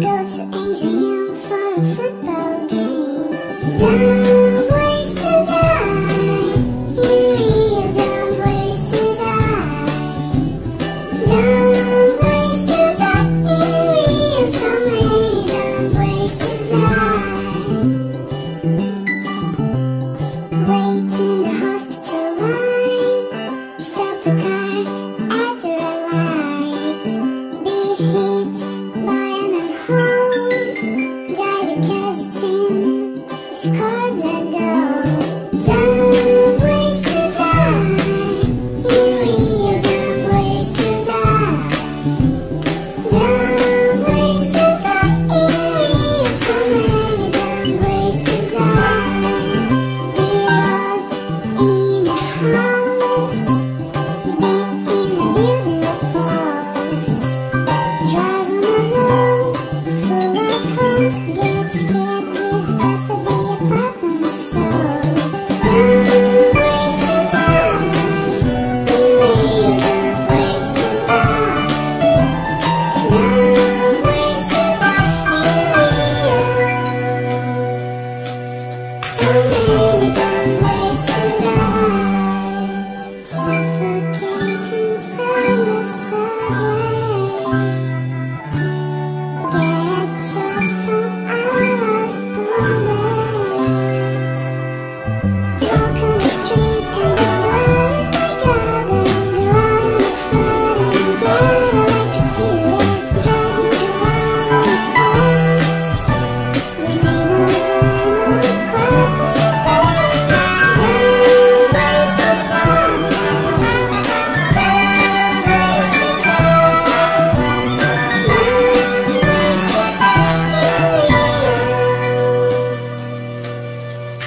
go to Asia for a football game.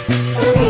Sleep.